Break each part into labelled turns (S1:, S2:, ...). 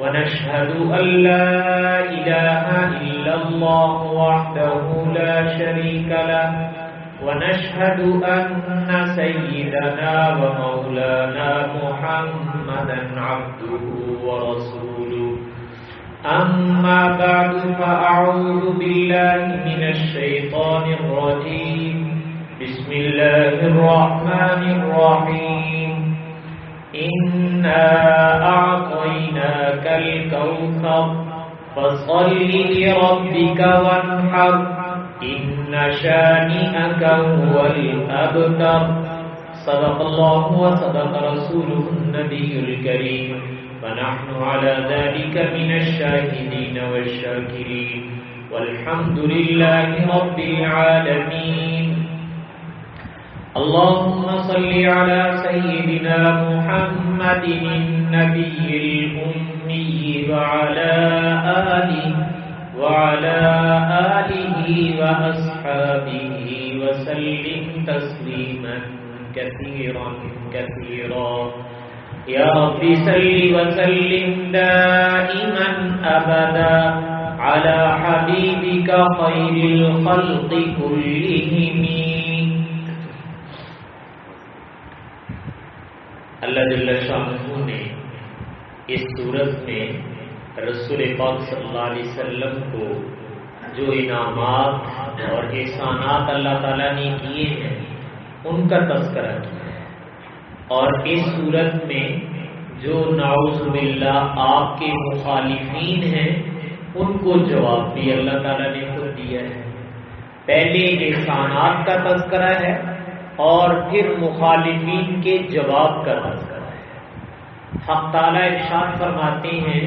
S1: ونشهد أن لا إله إلا الله وحده لا شريك له ونشهد أن سيدنا ومولانا محمدا عبده ورسوله. أما بعد فأعوذ بالله من الشيطان الرجيم. بسم الله الرحمن الرحيم. إنا أعطيناك الكوثر فصل لربك وانحر إن شانئك هو الأبتر صدق الله وصدق رسوله النبي الكريم ونحن على ذلك من الشاهدين والشاكرين والحمد لله رب العالمين اللهم صل على سيدنا محمد النبي الأمي وعلى آله وعلى آله وأصحابه وسلم تسليما كثيرا كثيرا. يا رب صل وسلم دائما أبدا على حبيبك خير الخلق كلهم. اللہ جل شاہ نے اس صورت میں رسول پاک صلی اللہ علیہ وسلم کو جو انعامات اور احسانات اللہ تعالیٰ نے کیے ہیں، ان کا تذکرہ کیا ہے۔ اور اس صورت میں جو ناؤز باللہ آپ کے مخالفین ہیں، ان کو جواب بھی اللہ تعالیٰ نے خود دیا ہے۔ پہلے احسانات کا تذکرہ ہے اور پھر مخالفین کے جواب کا تذکرہ ہے حق تعالیٰ ارشاد فرماتے ہیں،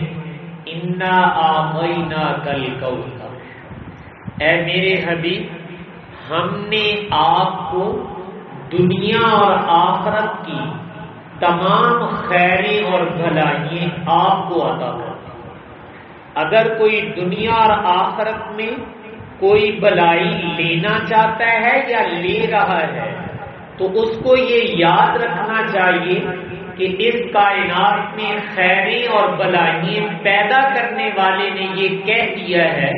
S1: انا آغینا کل اے میرے حبیب، ہم نے آپ کو دنیا اور آخرت کی تمام خیریں اور بھلائیاں آپ کو عطا کر اگر کوئی دنیا اور آخرت میں کوئی بلائی لینا چاہتا ہے یا لے رہا ہے تو اس کو یہ یاد رکھنا چاہیے کہ اس کائنات میں خیریں اور بلائیں پیدا کرنے والے نے یہ کہہ دیا ہے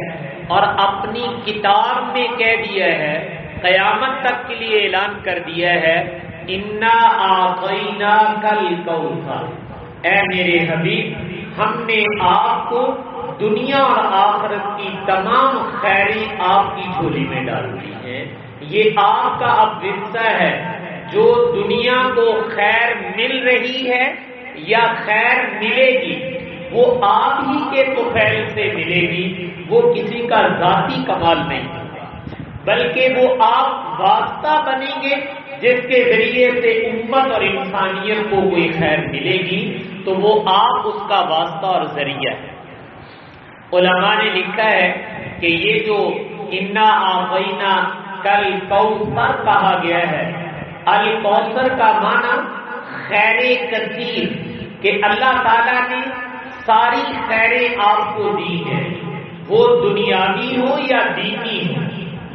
S1: اور اپنی کتاب میں کہہ دیا ہے، قیامت تک کے لیے اعلان کر دیا ہے، انا آقینا کل اے میرے حبیب، ہم نے آپ کو دنیا اور آخرت کی تمام خیریں آپ کی جھولی میں ڈال دی ہیں۔ یہ آپ کا اب ورثہ ہے۔ جو دنیا کو خیر مل رہی ہے یا خیر ملے گی، وہ آپ ہی کے تو خیر سے ملے گی، وہ کسی کا ذاتی کمال نہیں۔ ہوگا بلکہ وہ آپ واسطہ بنیں گے، جس کے ذریعے سے امت اور انسانیت کو کوئی خیر ملے گی، تو وہ آپ اس کا واسطہ اور ذریعہ ہے۔ علماء نے لکھا ہے کہ یہ جو انا آفینا کل کوثر کہا گیا ہے۔ الکوثر کا معنی خیر کثیر کہ اللہ تعالی نے ساری خیریں آپ کو دی ہیں وہ دنیاوی ہو یا دینی ہو،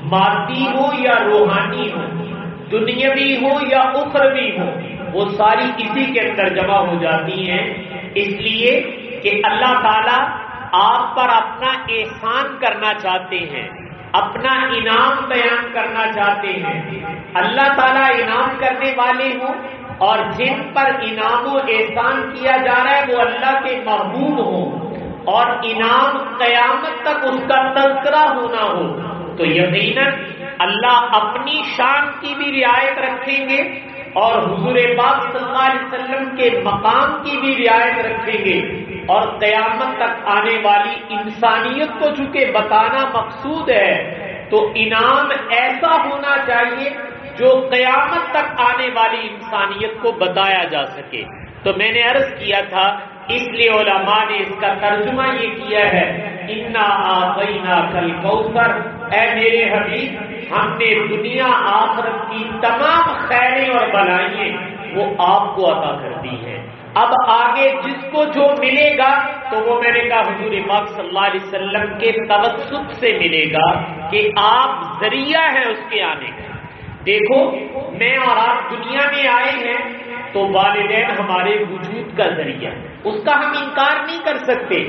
S1: مادی ہو یا روحانی ہو، دنیاوی ہو یا اخروی ہو، وہ ساری کسی کے اندر جمع ہو جاتی ہیں۔ اس لیے کہ اللہ تعالی آپ پر اپنا احسان کرنا چاہتے ہیں۔ اپنا انعام بیان کرنا چاہتے ہیں۔ اللہ تعالیٰ انعام کرنے والے ہوں اور جن پر انعام و احسان کیا جا رہا ہے وہ اللہ کے محبوب ہوں اور انعام قیامت تک اس کا تذکرہ ہونا ہو۔ تو یقیناً اللہ اپنی شان کی بھی رعایت رکھیں گے۔ اور حضور پاک صلی اللہ علیہ وسلم کے مقام کی بھی رعایت رکھیں گے اور قیامت تک آنے والی انسانیت کو چونکہ بتانا مقصود ہے، تو انعام ایسا ہونا چاہیے جو قیامت تک آنے والی انسانیت کو بتایا جا سکے۔ تو میں نے عرض کیا تھا، اس لیے علماء نے اس کا ترجمہ یہ کیا ہے، انا آنا کل کوثر اے میرے حبیب، ہم نے دنیا آخرت کی تمام خیریں اور بلائیں وہ آپ کو عطا کر دی ہیں۔ اب آگے جس کو جو ملے گا، تو وہ میں نے کہا حضور پاک صلی اللہ علیہ وسلم کے توسط سے ملے گا کہ آپ ذریعہ ہیں اس کے آنے کا۔ دیکھو، میں اور آپ دنیا میں آئے ہیں تو والدین ہمارے وجود کا ذریعہ اس کا ہم انکار نہیں کر سکتے۔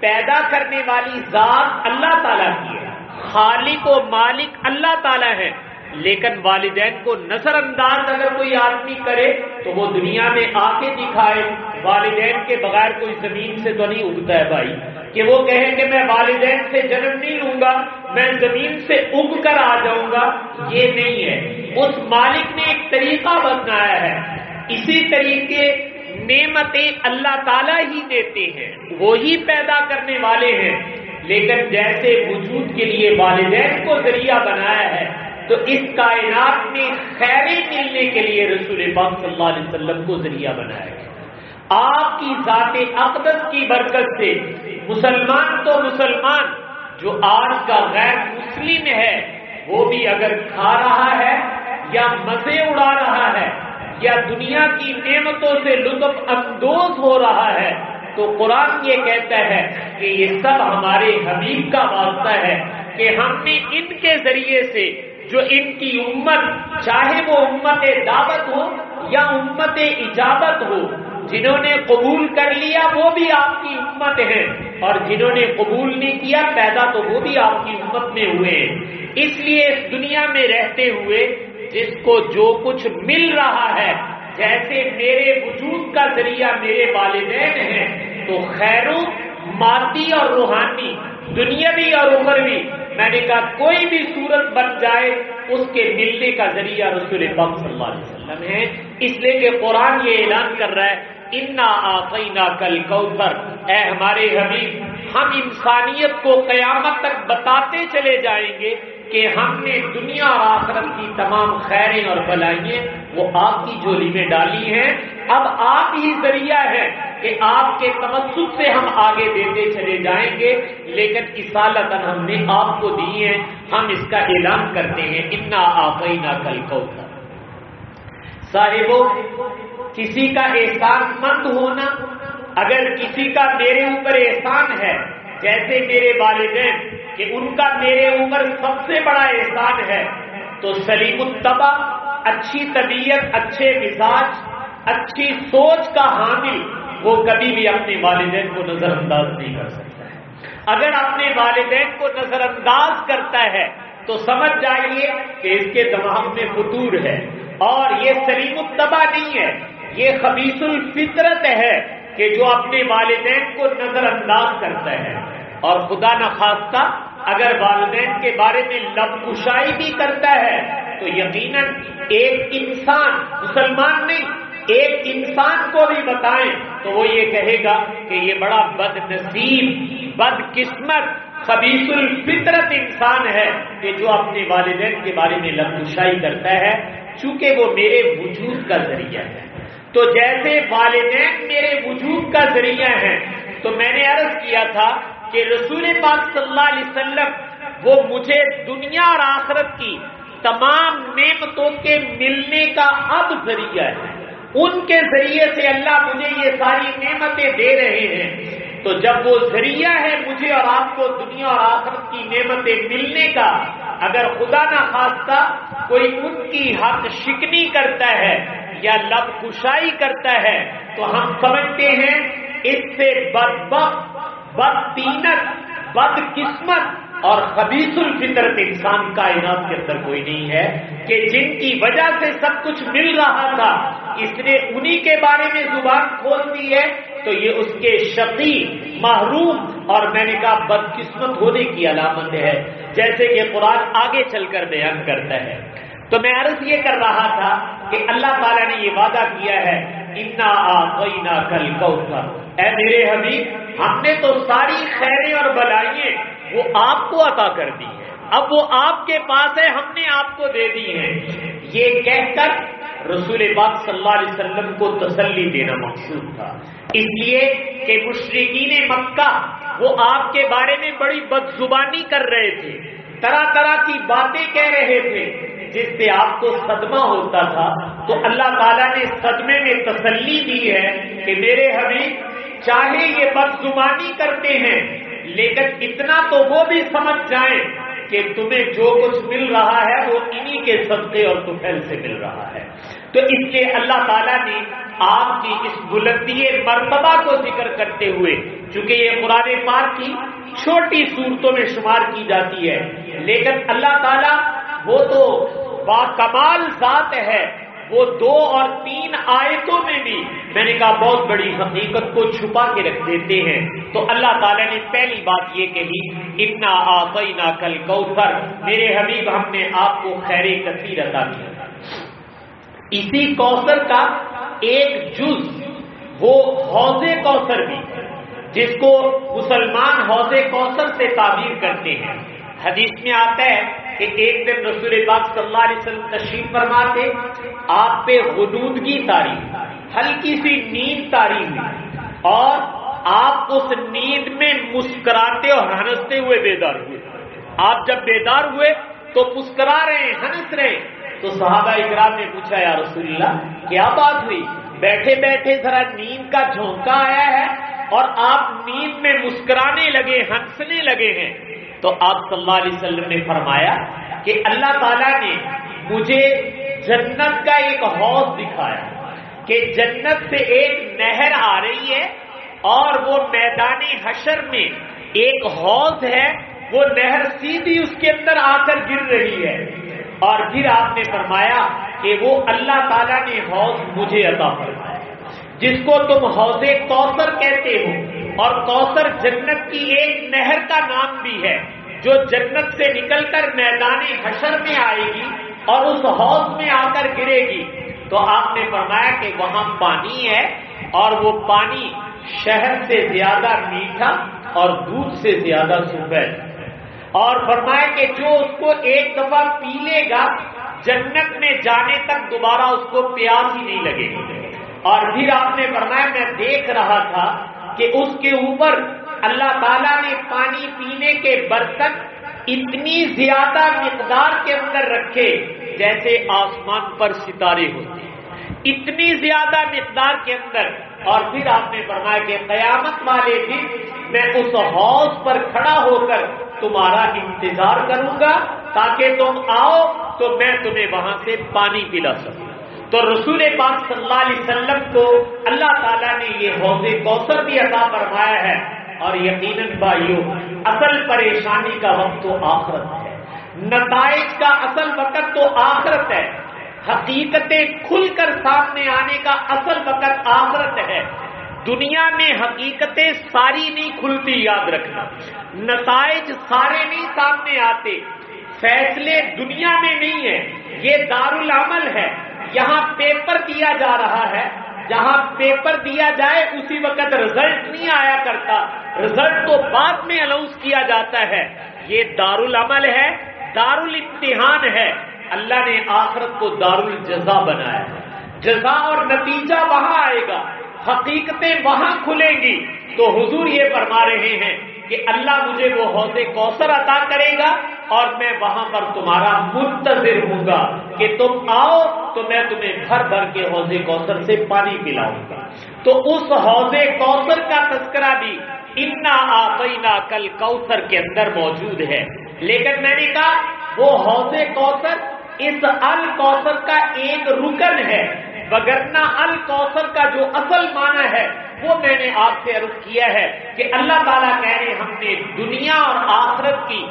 S1: پیدا کرنے والی ذات اللہ تعالیٰ کی ہے۔ خالق و مالک اللہ تعالیٰ ہے لیکن والدین کو نظر انداز اگر کوئی آدمی کرے تو وہ دنیا میں آ کے دکھائے۔ والدین کے بغیر کوئی زمین سے تو نہیں اگتا ہے بھائی۔ کہ وہ کہے کہ میں والدین سے جنم نہیں لوں گا، میں زمین سے اگ کر آ جاؤں گا، یہ نہیں ہے۔ اس مالک نے ایک طریقہ بتنایا ہے۔ اسی طریقے نعمتیں اللہ تعالیٰ ہی دیتے ہیں، وہی پیدا کرنے والے ہیں۔ لیکن جیسے وجود کے لیے والدین کو ذریعہ بنایا ہے، تو اس کائنات میں خیریں ملنے کے لیے رسول پاک صلی اللہ علیہ وسلم کو ذریعہ بنایا گیا۔ آپ کی ذات اقدس کی برکت سے مسلمان تو مسلمان، جو آج کا غیر مسلم ہے، وہ بھی اگر کھا رہا ہے یا مزے اڑا رہا ہے یا دنیا کی نعمتوں سے لطف اندوز ہو رہا ہے، تو قرآن یہ کہتا ہے کہ یہ سب ہمارے حبیب کا واسطہ ہے کہ ہم نے ان کے ذریعے سے جو ان کی امت، چاہے وہ امت دعوت ہو یا امت اجابت ہو، جنہوں نے قبول کر لیا وہ بھی آپ کی امت ہے اور جنہوں نے قبول نہیں کیا پیدا تو وہ بھی آپ کی امت میں ہوئے۔ ہیں اس لیے اس دنیا میں رہتے ہوئے جس کو جو کچھ مل رہا ہے، جیسے میرے وجود کا ذریعہ میرے والدین ہیں، تو خیروں، مادی اور روحانی، دنیاوی اور عمروی میں نے کہا کوئی بھی صورت بن جائے، اس کے ملنے کا ذریعہ رسول پاک صلی اللہ علیہ وسلم ہے اس لیے کہ قرآن یہ اعلان کر رہا ہے، انا آفینا کل کوثر اے ہمارے حبیب، ہم انسانیت کو قیامت تک بتاتے چلے جائیں گے۔ کہ ہم نے دنیا اور آخرت کی تمام خیریں اور بلائیں وہ آپ کی جولی میں ڈالی ہیں۔ اب آپ ہی ذریعہ ہے کہ آپ کے تمسک سے ہم آگے دیتے چلے جائیں گے، لیکن اسالت ہم نے آپ کو دی ہے ہم اس کا اعلان کرتے ہیں۔ انا آپ نہ کل کو صاحبوں کسی کا احسان مند ہونا اگر کسی کا میرے اوپر احسان ہے، جیسے میرے والدین کہ ان کا میرے اوپر سب سے بڑا احسان ہے۔ تو سلیم الطبع اچھی طبیعت، اچھے مزاج، اچھی سوچ کا حامل، وہ کبھی بھی اپنے والدین کو نظر انداز نہیں کر سکتا ہے۔ اگر اپنے والدین کو نظر انداز کرتا ہے، تو سمجھ جائیے کہ اس کے دماغ میں فطور ہے۔ اور یہ سلیم الطبع نہیں ہے، یہ خبیص الفطرت ہے کہ جو اپنے والدین کو نظر انداز کرتا ہے۔ اور خدا نخواستہ اگر والدین کے بارے میں لب کشائی بھی کرتا ہے، تو یقیناً ایک انسان، مسلمان نہیں، ایک انسان کو بھی بتائیں تو وہ یہ کہے گا کہ یہ بڑا بد نصیب بد قسمت خبیص الفطرت انسان ہے کہ جو اپنے والدین کے بارے میں لبکشائی کرتا ہے، چونکہ وہ میرے وجود کا ذریعہ ہے۔ تو جیسے والدین میرے وجود کا ذریعہ ہے تو میں نے عرض کیا تھا کہ رسول پاک صلی اللہ علیہ وسلم وہ مجھے دنیا اور آخرت کی تمام نعمتوں کے ملنے کا اب ذریعہ ہے۔ ان کے ذریعے سے اللہ مجھے یہ ساری نعمتیں دے رہے ہیں۔ تو جب وہ ذریعہ ہے مجھے اور آپ کو دنیا اور آخرت کی نعمتیں ملنے کا، اگر خدا نہ خواستہ کوئی ان کی حق شکنی کرتا ہے یا لب کشائی کرتا ہے، تو ہم سمجھتے ہیں اس سے بدبخت بد تینت بد قسمت اور خبیص الفطرت انسان کائنات کے اندر کوئی نہیں ہے کہ جن کی وجہ سے سب کچھ مل رہا تھا، اس نے انہی کے بارے میں زبان کھول دی ہے، تو یہ اس کے شقی، محروم اور میں نے کہا بدقسمت ہونے کی علامت ہے، جیسے کہ قرآن آگے چل کر بیان کرتا ہے۔ تو میں عرض یہ کر رہا تھا کہ اللہ تعالیٰ نے یہ وعدہ کیا ہے، انا آ کل اے میرے حبیب، ہم نے تو ساری خیریں اور بلائیے وہ آپ کو عطا کر دی ہے اب وہ آپ کے پاس ہے، ہم نے آپ کو دے دی ہے یہ کہہ کر رسول پاک صلی اللہ علیہ وسلم کو تسلی دینا مقصود تھا۔ اس لیے کہ مشرقین مکہ وہ آپ کے بارے میں بڑی بد زبانی کر رہے تھے۔ طرح طرح کی باتیں کہہ رہے تھے۔ جس سے آپ کو صدمہ ہوتا تھا۔ تو اللہ تعالیٰ نے صدمے میں تسلی دی ہے کہ میرے حبیب چاہے یہ بد زبانی کرتے ہیں، لیکن اتنا تو وہ بھی سمجھ جائیں کہ تمہیں جو کچھ مل رہا ہے وہ انہی کے صدقے اور تفیل سے مل رہا ہے۔ تو اس لیے اللہ تعالیٰ نے آپ کی اس بلندی مرتبہ کو ذکر کرتے ہوئے، چونکہ یہ قرآن پاک کی چھوٹی صورتوں میں شمار کی جاتی ہے، لیکن اللہ تعالیٰ وہ تو با کمال ذات ہے۔ وہ دو اور تین آیتوں میں بھی میں نے کہا بہت بڑی حقیقت کو چھپا کے رکھ دیتے ہیں۔ تو اللہ تعالیٰ نے پہلی بات یہ کہی اتنا آئی نہ کل کوثر میرے حبیب، ہم نے آپ کو خیر کثیر عطا کیا۔ اسی کوثر کا ایک جز، وہ حوض کوثر بھی، جس کو مسلمان حوض کوثر سے تعبیر کرتے ہیں۔ حدیث میں آتا ہے کہ ایک دن رسول پاک صلی اللہ علیہ وسلم تشریف فرماتے، آپ پہ غدودگی تاری ہلکی سی نیند تاری ہوئی اور آپ اس نیند میں مسکراتے اور ہنستے ہوئے بیدار ہوئے۔ آپ جب بیدار ہوئے تو مسکرا رہے ہیں، ہنس رہے ہیں۔ تو صحابہ اکرام نے پوچھا، یا رسول اللہ، کیا بات ہوئی؟ بیٹھے بیٹھے ذرا نیند کا جھونکا آیا ہے اور آپ نیند میں مسکرانے لگے، ہنسنے لگے ہیں۔ تو آپ صلی اللہ علیہ وسلم نے فرمایا کہ اللہ تعالیٰ نے مجھے جنت کا ایک حوض دکھایا کہ جنت سے ایک نہر آ رہی ہے اور وہ میدان حشر میں ایک حوض ہے، وہ نہر سیدھی اس کے اندر آ کر گر رہی ہے۔ اور پھر آپ نے فرمایا کہ وہ اللہ تعالیٰ نے حوض مجھے عطا فرمایا۔ جس کو تم حوض کوثر کہتے ہو، اور کوثر جنت کی ایک نہر کا نام بھی ہے، جو جنت سے نکل کر میدان حشر میں آئے گی اور اس حوض میں آ کر گرے گی۔ تو آپ نے فرمایا کہ وہاں پانی ہے، اور وہ پانی شہد سے زیادہ میٹھا اور دودھ سے زیادہ سفید اور فرمایا کہ جو اس کو ایک دفعہ پی لے گا، جنت میں جانے تک دوبارہ اس کو پیاس ہی نہیں لگے گی۔ اور پھر آپ نے فرمایا، میں دیکھ رہا تھا کہ اس کے اوپر اللہ تعالیٰ نے پانی پینے کے برتن اتنی زیادہ مقدار کے اندر رکھے جیسے آسمان پر ستارے ہوتے ہیں۔ اتنی زیادہ مقدار کے اندر۔ اور پھر آپ نے فرمایا کہ قیامت والے دن میں اس حوض پر کھڑا ہو کر تمہارا انتظار کروں گا تاکہ تم آؤ تو میں تمہیں وہاں سے پانی پلا سکوں۔ تو رسول پاک صلی اللہ علیہ وسلم کو اللہ تعالیٰ نے یہ حوض کوثر بھی عطا فرمایا ہے اور یقیناً بھائیو، اصل پریشانی کا وقت تو آخرت ہے۔ نتائج کا اصل وقت تو آخرت ہے۔ حقیقتیں کھل کر سامنے آنے کا اصل وقت آخرت ہے۔ دنیا میں حقیقتیں ساری نہیں کھلتی، یاد رکھنا۔ نتائج سارے نہیں سامنے آتے۔ فیصلے دنیا میں نہیں ہے یہ دار العمل ہے۔ یہاں پیپر دیا جا رہا ہے، جہاں پیپر دیا جائے، اسی وقت رزلٹ نہیں آیا کرتا۔ رزلٹ تو بعد میں اناؤنس کیا جاتا ہے۔ یہ دار العمل ہے، دارالامتحان ہے۔ اللہ نے آخرت کو دار الجزا بنایا ہے۔ جزا اور نتیجہ وہاں آئے گا۔ حقیقتیں وہاں کھلیں گی۔ تو حضور یہ فرما رہے ہیں کہ اللہ مجھے وہ حوض کوثر عطا کرے گا اور میں وہاں پر تمہارا منتظر ہوں گا کہ تم آؤ تو میں تمہیں بھر بھر کے حوض کوثر سے پانی پلاؤں گا۔ تو اس حوض کوثر کا تذکرہ بھی انا آفینا کل کوثر کے اندر موجود ہے۔ لیکن میں نے کہا، وہ حوض کوثر اس الکوثر کا ایک رکن ہے۔ بگرنا الکوثر کا جو اصل معنی ہے وہ میں نے آپ سے عرض کیا ہے کہ اللہ تعالیٰ کہہ رہے ہم نے دنیا اور آخرت کی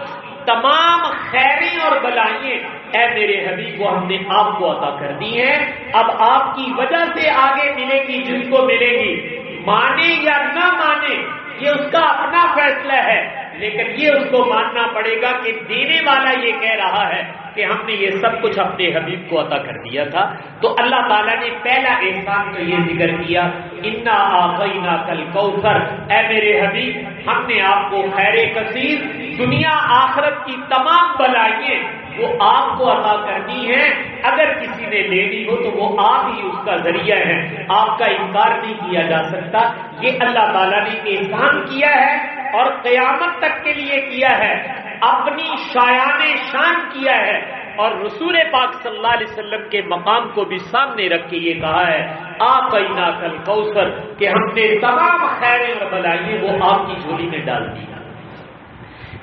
S1: تمام خیریں اور بلائیں اے میرے حبیب کو ہم نے آپ کو عطا کر دی ہیں۔ اب آپ کی وجہ سے آگے ملے گی جن کو ملے گی، مانے یا نہ مانے، یہ اس کا اپنا فیصلہ ہے۔ لیکن یہ اس کو ماننا پڑے گا کہ دینے والا یہ کہہ رہا ہے کہ ہم نے یہ سب کچھ اپنے حبیب کو عطا کر دیا تھا۔ تو اللہ تعالیٰ نے پہلا احسان تو یہ ذکر کیا، انا آفینا کل کوثر اے میرے حبیب، ہم نے آپ کو خیر کثیر، دنیا آخرت کی تمام بلائیں وہ آپ کو عطا کرنی ہے۔ اگر کسی نے لینی ہو تو وہ آپ ہی اس کا ذریعہ ہے۔ آپ کا انکار نہیں کیا جا سکتا۔ یہ اللہ تعالیٰ نے احسان کیا ہے اور قیامت تک کے لیے کیا ہے۔ اپنی شایان شان کیا ہے۔ اور رسول پاک صلی اللہ علیہ وسلم کے مقام کو بھی سامنے رکھ کے یہ کہا ہے آپ کل کوثر کہ ہم نے تمام خیریں اور بلائیے وہ آپ کی جھولی میں ڈال دیا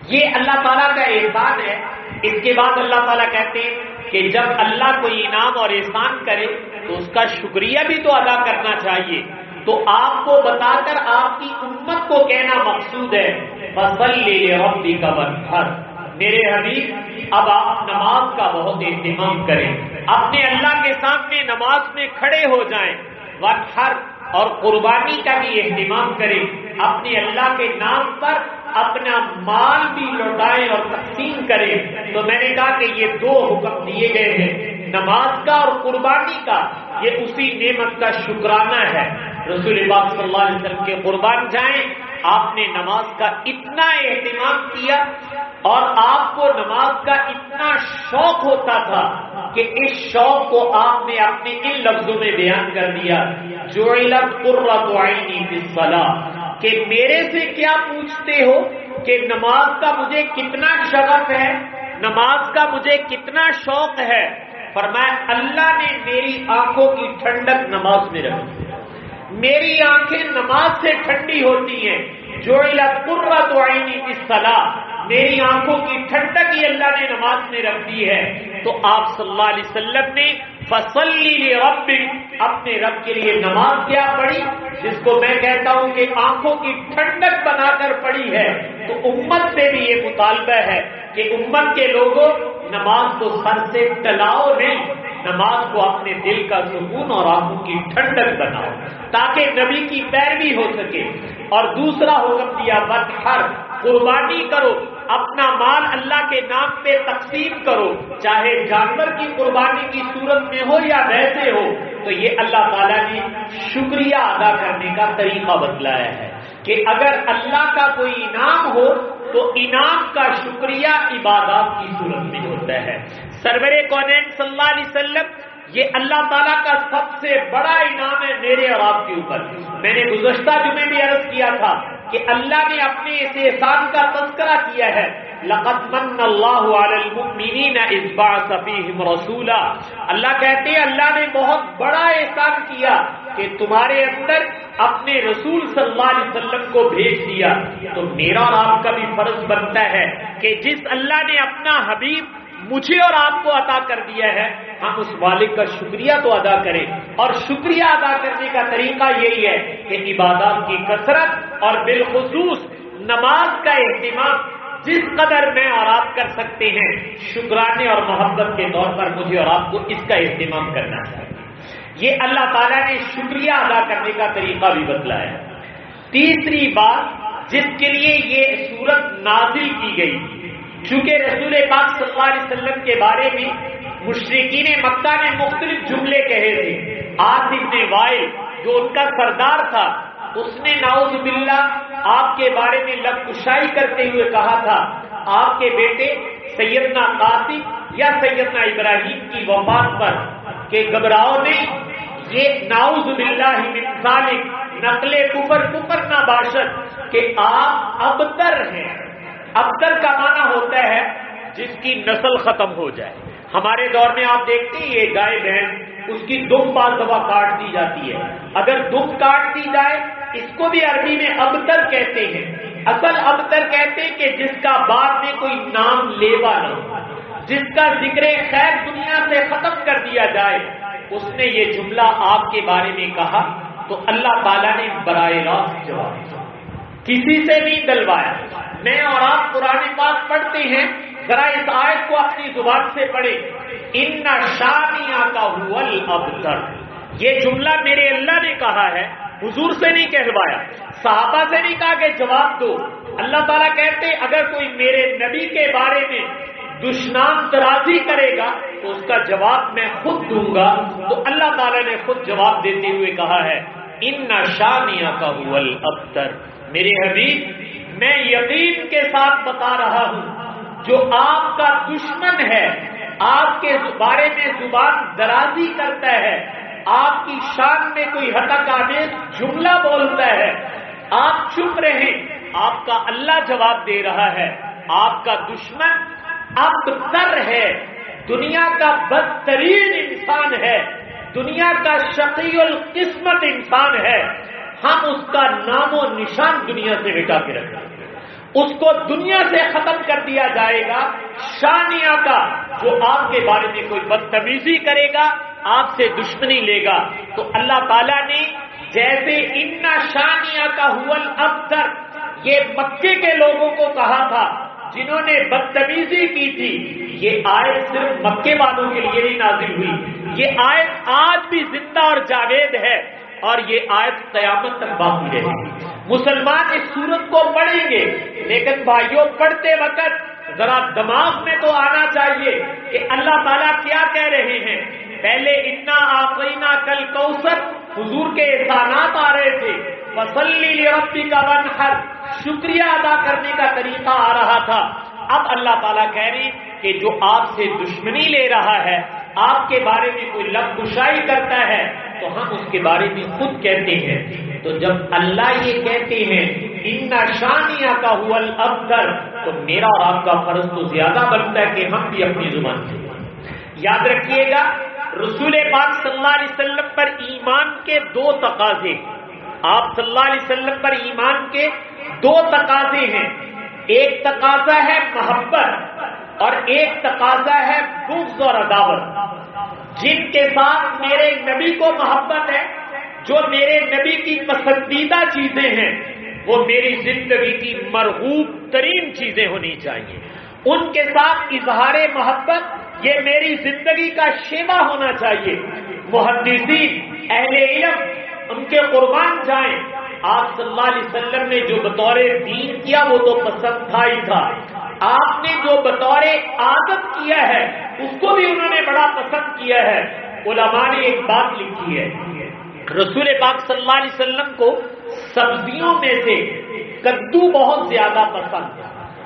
S1: یہ اللہ تعالیٰ کا احسان ہے۔ اس کے بعد اللہ تعالیٰ کہتے ہیں کہ جب اللہ کوئی انعام اور احسان کرے تو اس کا شکریہ بھی تو ادا کرنا چاہیے۔ تو آپ کو بتا کر آپ کی امت کو کہنا مقصود ہے۔ فصل لے ربی کا بن میرے حبیب، اب آپ نماز کا بہت اہتمام کریں۔ اپنے اللہ کے سامنے نماز میں کھڑے ہو جائیں۔ وقت اور قربانی کا بھی اہتمام کریں۔ اپنے اللہ کے نام پر اپنا مال بھی لوٹائیں اور تقسیم کریں، تو میں نے کہا کہ یہ دو حکم دیے گئے ہیں، نماز کا اور قربانی کا، یہ اسی نعمت کا شکرانہ ہے۔ رسول پاک صلی اللہ علیہ وسلم کے قربان جائیں، آپ نے نماز کا اتنا اہتمام کیا اور آپ کو نماز کا اتنا شوق ہوتا تھا کہ اس شوق کو آپ نے اپنے ان لفظوں میں بیان کر دیا۔ جو علم کہ میرے سے کیا پوچھتے ہو کہ نماز کا مجھے کتنا شغف ہے؟ نماز کا مجھے کتنا شوق ہے؟ فرمایا، اللہ نے میری آنکھوں کی ٹھنڈک نماز میں رکھی میری آنکھیں نماز سے ٹھنڈی ہوتی ہیں۔ جو قرۃ عینی کی صلاح میری آنکھوں کی ٹھنڈک ہی اللہ نے نماز میں رکھ دی ہے۔ تو آپ صلی اللہ علیہ وسلم نے فصلی رب اپنے رب کے لیے نماز کیا پڑھی، جس کو میں کہتا ہوں کہ آنکھوں کی ٹھنڈک بنا کر پڑھی ہے، تو امت سے بھی یہ مطالبہ ہے کہ امت کے لوگوں، نماز کو سر سے ٹلاؤ نہیں، نماز کو اپنے دل کا سکون اور آنکھوں کی ٹھنڈک بناؤ، تاکہ نبی کی پیروی ہو سکے۔ اور دوسرا حکم دیا بت ہر قربانی کرو۔ اپنا مال اللہ کے نام پہ تقسیم کرو۔ چاہے جانور کی قربانی کی صورت میں ہو یا ویسے ہو، تو یہ اللہ تعالیٰ نے شکریہ ادا کرنے کا طریقہ بتلایا ہے کہ اگر اللہ کا کوئی انعام ہو، تو انعام کا شکریہ عبادات کی صورت میں ہوتا ہے۔ سرور کونین صلی اللہ علیہ وسلم، یہ اللہ تعالیٰ کا سب سے بڑا انعام ہے میرے اور آپ کے اوپر۔ میں نے گزشتہ جمعے بھی عرض کیا تھا کہ اللہ نے اپنے اس احسان کا تذکرہ کیا ہے۔ لقت من اللہ اسبا صفیم رسولہ اللہ کہتے ہیں اللہ نے بہت بڑا احسان کیا کہ تمہارے اندر اپنے رسول صلی اللہ علیہ وسلم کو بھیج دیا۔ تو میرا اور آپ کا بھی فرض بنتا ہے کہ جس اللہ نے اپنا حبیب مجھے اور آپ کو عطا کر دیا ہے، ہم اس مالک کا شکریہ تو ادا کریں۔ اور شکریہ ادا کرنے کا طریقہ یہی ہے کہ عبادات کی کثرت اور بالخصوص نماز کا اہتمام جس قدر میں اور آپ کر سکتے ہیں، شکرانے اور محبت کے طور پر مجھے اور آپ کو اس کا اہتمام کرنا چاہیے۔ یہ اللہ تعالیٰ نے شکریہ ادا کرنے کا طریقہ بھی بدلایا تیسری بات، جس کے لیے یہ صورت نازل کی گئی تھی چونکہ رسول پاک صلی اللہ علیہ وسلم کے بارے میں مشرقین مکہ نے مختلف جملے کہے تھے۔ آصف نے وائل، جو ان کا سردار تھا، اس نے ناؤز باللہ آپ کے بارے میں لب کشائی کرتے ہوئے کہا تھا، آپ کے بیٹے سیدنا قاسم یا سیدنا ابراہیم کی وفات پر کہ گھبراؤ نہیں، یہ ناؤز باللہ من ذالک، نقل کفر کفر نہ باشد کہ آپ ابتر ہیں۔ ابتر کا معنی ہوتا ہے جس کی نسل ختم ہو جائے۔ ہمارے دور میں آپ دیکھتے ہیں یہ گائے بہن، اس کی دم پانچ دفعہ کاٹ دی جاتی ہے۔ اگر دم کاٹ دی جائے، اس کو بھی عربی میں ابتر کہتے ہیں۔ اصل ابتر کہتے ہیں کہ جس کا بعد میں کوئی نام لیوا نہ ہو جس کا ذکر خیر دنیا سے ختم کر دیا جائے۔ اس نے یہ جملہ آپ کے بارے میں کہا، تو اللہ تعالیٰ نے براہ راست جواب دیا۔ کسی سے نہیں دلوایا۔ میں اور آپ قرآن پاک پڑھتے ہیں، ذرا اس آیت کو اپنی زبان سے پڑھے ان شادیاں کا ابتر یہ جملہ میرے اللہ نے کہا ہے، حضور سے نہیں کہلوایا صحابہ سے نہیں کہا کہ جواب دو۔ اللہ تعالیٰ کہتے، اگر کوئی میرے نبی کے بارے میں دشنام ترازی کرے گا، تو اس کا جواب میں خود دوں گا۔ تو اللہ تعالیٰ نے خود جواب دیتے ہوئے کہا ہے ان شانیہ کا ابتر میرے حبیب میں یقین کے ساتھ بتا رہا ہوں، جو آپ کا دشمن ہے، آپ کے بارے میں زبان درازی کرتا ہے، آپ کی شان میں کوئی ہٹک آمیز جملہ بولتا ہے۔ آپ چپ رہے آپ کا اللہ جواب دے رہا ہے۔ آپ کا دشمن اب تر ہے۔ دنیا کا بدترین انسان ہے۔ دنیا کا شقی القسمت انسان ہے۔ ہم اس کا نام و نشان دنیا سے مٹا کے رکھیں اس کو دنیا سے ختم کر دیا جائے گا۔ شانیہ کا، جو آپ کے بارے میں کوئی بدتمیزی کرے گا، آپ سے دشمنی لے گا۔ تو اللہ تعالیٰ نے جیسے ان شانیہ کا حول ابتر یہ مکے کے لوگوں کو کہا تھا، جنہوں نے بدتمیزی کی تھی، یہ آیت صرف مکے والوں کے لیے نہیں نازل ہوئی۔ یہ آیت آج بھی زندہ اور جاوید ہے۔ اور یہ آیت قیامت تک باقی رہے گی۔ مسلمان اس صورت کو پڑھیں گے، لیکن بھائیوں پڑھتے وقت ذرا دماغ میں تو آنا چاہیے کہ اللہ تعالیٰ کیا کہہ رہے ہیں۔ پہلے اتنا آفرینا کل کوثر حضور کے احسانات آ رہے تھے۔ وسلی ربی کا ون شکریہ ادا کرنے کا طریقہ آ رہا تھا۔ اب اللہ تعالیٰ کہہ رہے کہ جو آپ سے دشمنی لے رہا ہے آپ کے بارے میں کوئی لب کشائی کرتا ہے تو ہم اس کے بارے میں خود کہتے ہیں۔ تو جب اللہ یہ کہتے ہیں ان شانیہ کا حول ابتر تو میرا اور آپ کا فرض تو زیادہ بنتا ہے کہ ہم بھی اپنی زبان سے۔ یاد رکھیے گا، رسول پاک صلی اللہ علیہ وسلم پر ایمان کے دو تقاضے۔ آپ صلی اللہ علیہ وسلم پر ایمان کے دو تقاضے ہیں۔ ایک تقاضا ہے محبت اور ایک تقاضا ہے بغض اور عداوت۔ جن کے ساتھ میرے نبی کو محبت ہے، جو میرے نبی کی پسندیدہ چیزیں ہیں، وہ میری زندگی کی مرغوب ترین چیزیں ہونی چاہیے۔ ان کے ساتھ اظہار محبت، یہ میری زندگی کا شیوا ہونا چاہیے۔ محدثین، اہل علم، ان کے قربان جائیں۔ آپ صلی اللہ علیہ وسلم نے جو بطور دین کیا، وہ تو پسند تھا ہی تھا۔ آپ نے جو بطور عادت کیا ہے، اس کو بھی انہوں نے بڑا پسند کیا ہے۔ علماء نے ایک بات لکھی ہے۔ رسول پاک صلی اللہ علیہ وسلم کو سبزیوں میں سے کدو بہت زیادہ پسند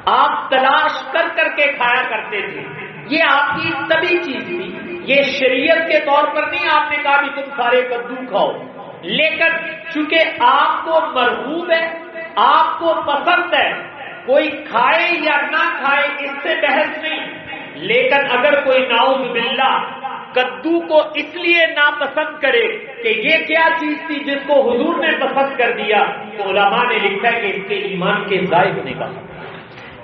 S1: آپ تلاش کر کر کے کھایا کرتے تھے۔ یہ آپ کی تبھی چیز تھی۔ یہ شریعت کے طور پر نہیں، آپ نے کہا بھی تم سارے کدو کھاؤ۔ لیکن چونکہ آپ کو مرغوب ہے، آپ کو پسند ہے کوئی کھائے یا نہ کھائے، اس سے بحث نہیں۔ لیکن اگر کوئی ناؤز باللہ کدو کو اس لیے ناپسند کرے کہ یہ کیا چیز تھی جس کو حضور نے پسند کر دیا، تو علماء نے لکھا ہے کہ اس کے ایمان کے ضائع ہونے کا۔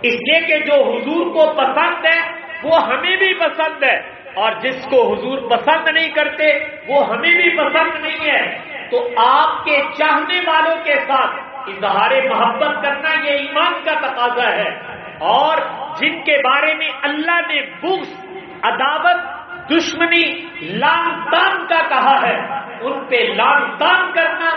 S1: اس لیے کہ جو حضور کو پسند ہے، وہ ہمیں بھی پسند ہے۔ اور جس کو حضور پسند نہیں کرتے، وہ ہمیں بھی پسند نہیں ہے۔ تو آپ کے چاہنے والوں کے ساتھ اظہار محبت کرنا یہ ایمان کا تقاضا ہے۔ اور جن کے بارے میں اللہ نے بغض، عداوت، دشمنی لان تان کا کہا ہے، ان پہ لان تان کرنا،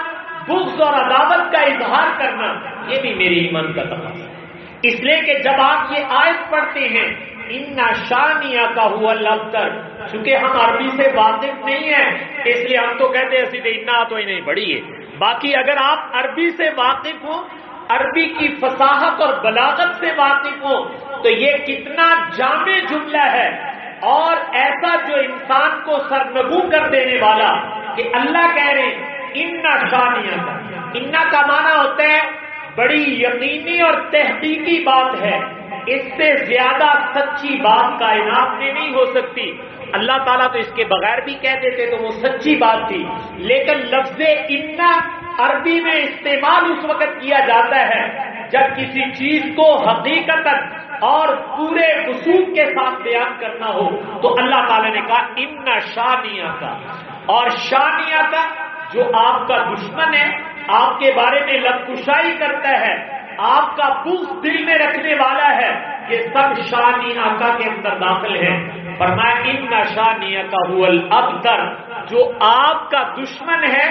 S1: بغض اور عداوت کا اظہار کرنا، یہ بھی میرے ایمان کا تقاضا ہے۔ اس لیے کہ جب آپ یہ آیت پڑھتے ہیں ان شانیہ کا ہوا لب کر چونکہ ہم عربی سے واقف نہیں ہیں، اس لیے ہم تو کہتے ہیں سیدھے انا تو ہی نہیں بڑی ہے۔ باقی اگر آپ عربی سے واقف ہوں، عربی کی فصاحت اور بلاغت سے واقف ہوں، تو یہ کتنا جامع جملہ ہے۔ اور ایسا جو انسان کو سرنگو کر دینے والا کہ اللہ کہہ رہے ہیں، ان شانیہ کا انا کا معنی ہوتا ہے، بڑی یقینی اور تحقیقی بات ہے۔ اس سے زیادہ سچی بات کائنات میں نہیں ہو سکتی۔ اللہ تعالیٰ تو اس کے بغیر بھی کہہ دیتے تو وہ سچی بات تھی۔ لیکن لفظ اتنا عربی میں استعمال اس وقت کیا جاتا ہے جب کسی چیز کو حقیقت اور پورے رسوخ کے ساتھ بیان کرنا ہو۔ تو اللہ تعالیٰ نے کہا ان شانیہ کا اور شانیہ کا جو آپ کا دشمن ہے، آپ کے بارے میں لبکشائی کرتا ہے، آپ کا بوس دل میں رکھنے والا ہے، یہ سب شانی آقا کے اندر داخل ہے فرمایا ان شانی کا حول ابتر جو آپ کا دشمن ہے،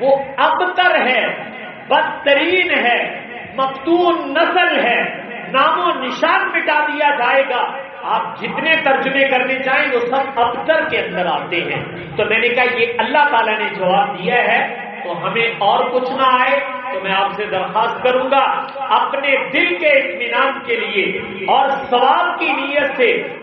S1: وہ ابتر ہے، بدترین ہے، مفتون نسل ہے، نام و نشان مٹا دیا جائے گا۔ آپ جتنے ترجمے کرنے چاہیں وہ سب ابتر کے اندر آتے ہیں۔ تو میں نے کہا، یہ اللہ تعالیٰ نے جواب دیا ہے، تو ہمیں اور کچھ نہ آئے، تو میں آپ سے درخواست کروں گا۔ اپنے دل کے اطمینان کے لیے اور ثواب کی نیت سے